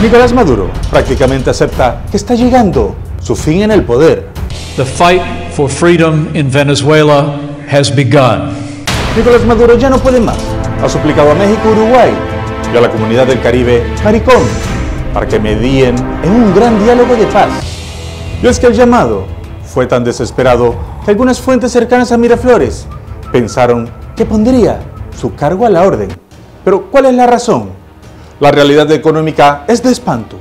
Nicolás Maduro prácticamente acepta que está llegando su fin en el poder. The fight for freedom in Venezuela has begun. Nicolás Maduro ya no puede más. Ha suplicado a México, Uruguay y a la comunidad del Caribe, Maricón, para que medien en un gran diálogo de paz. Y es que el llamado fue tan desesperado que algunas fuentes cercanas a Miraflores pensaron que pondría su cargo a la orden. Pero ¿cuál es la razón? La realidad económica es de espanto.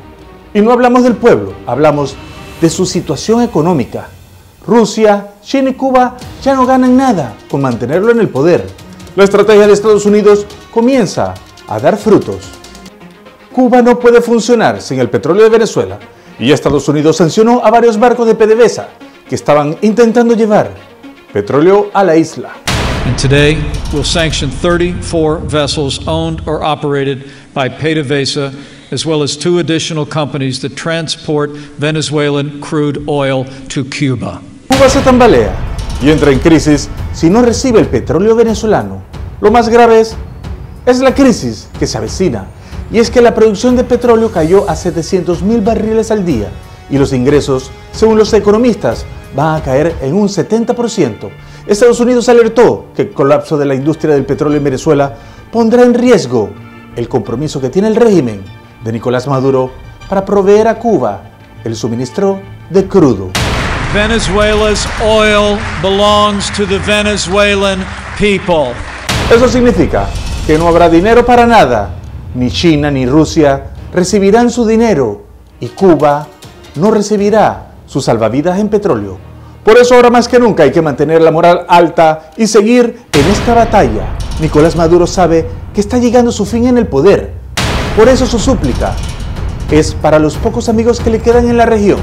Y no hablamos del pueblo, hablamos de su situación económica. Rusia, China y Cuba ya no ganan nada con mantenerlo en el poder. La estrategia de Estados Unidos comienza a dar frutos. Cuba no puede funcionar sin el petróleo de Venezuela y Estados Unidos sancionó a varios barcos de PDVSA que estaban intentando llevar petróleo a la isla. And today, we'll sanction 34 vessels owned or operated by PDVSA, as well as two additional companies that transport Venezuelan crude oil to Cuba. Cuba se tambalea y entra en crisis si no recibe el petróleo venezolano. Lo más grave es, es la crisis que se avecina y es que la producción de petróleo cayó a 700 mil barriles al día y los ingresos, según los economistas, van a caer en un 70%. Estados Unidos alertó que el colapso de la industria del petróleo en Venezuela pondrá en riesgo el compromiso que tiene el régimen de Nicolás Maduro para proveer a Cuba el suministro de crudo. Venezuela's oil belongs to the Venezuelan people. Eso significa que no habrá dinero para nada. Ni China ni Rusia recibirán su dinero y Cuba no recibirá sus salvavidas en petróleo. Por eso ahora más que nunca hay que mantener la moral alta y seguir en esta batalla. Nicolás Maduro sabe que está llegando su fin en el poder. Por eso su súplica es para los pocos amigos que le quedan en la región.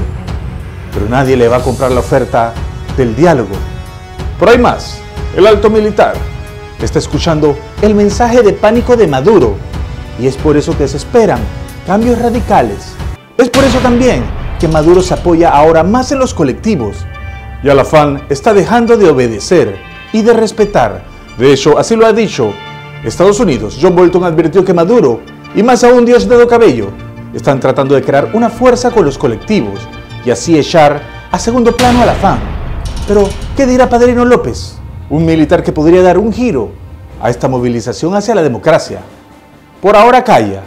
Pero nadie le va a comprar la oferta del diálogo. Por ahí más, el alto militar está escuchando el mensaje de pánico de Maduro y es por eso que se esperan cambios radicales. Es por eso también que Maduro se apoya ahora más en los colectivos y a la FAN está dejando de obedecer y de respetar. De hecho, así lo ha dicho Estados Unidos. John Bolton advirtió que Maduro y más aún Diosdado Cabello están tratando de crear una fuerza con los colectivos y así echar a segundo plano a la FAN. Pero, ¿qué dirá Padrino López? Un militar que podría dar un giro a esta movilización hacia la democracia. Por ahora calla.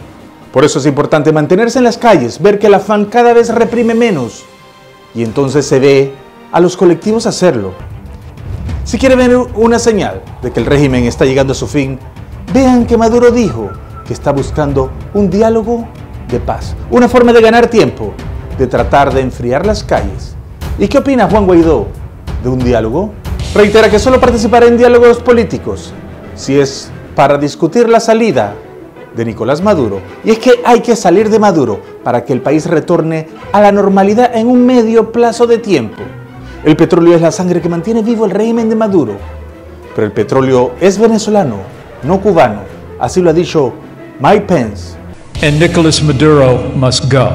Por eso es importante mantenerse en las calles, ver que la FAN cada vez reprime menos y entonces se ve a los colectivos hacerlo. Si quiere ver una señal de que el régimen está llegando a su fin, vean que Maduro dijo que está buscando un diálogo de paz, una forma de ganar tiempo, de tratar de enfriar las calles. ¿Y qué opina Juan Guaidó de un diálogo? Reitera que solo participará en diálogos políticos si es para discutir la salida de Nicolás Maduro. Y es que hay que salir de Maduro para que el país retorne a la normalidad en un medio plazo de tiempo. El petróleo es la sangre que mantiene vivo el régimen de Maduro. Pero el petróleo es venezolano, no cubano. Así lo ha dicho Mike Pence. And Nicolas Maduro must go.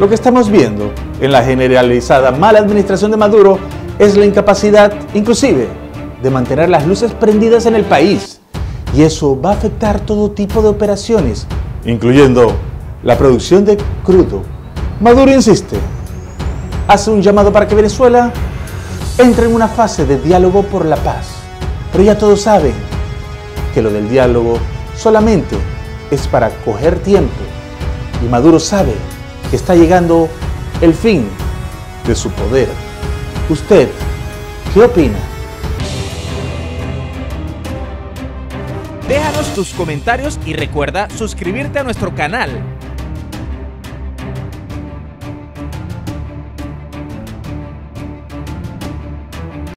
Lo que estamos viendo en la generalizada mala administración de Maduro es la incapacidad, inclusive, de mantener las luces prendidas en el país. Y eso va a afectar todo tipo de operaciones, incluyendo la producción de crudo. Maduro insiste, hace un llamado para que Venezuela entre en una fase de diálogo por la paz. Pero ya todos saben que lo del diálogo solamente es para coger tiempo. Y Maduro sabe que está llegando el fin de su poder. ¿Usted qué opina? Déjanos tus comentarios y recuerda suscribirte a nuestro canal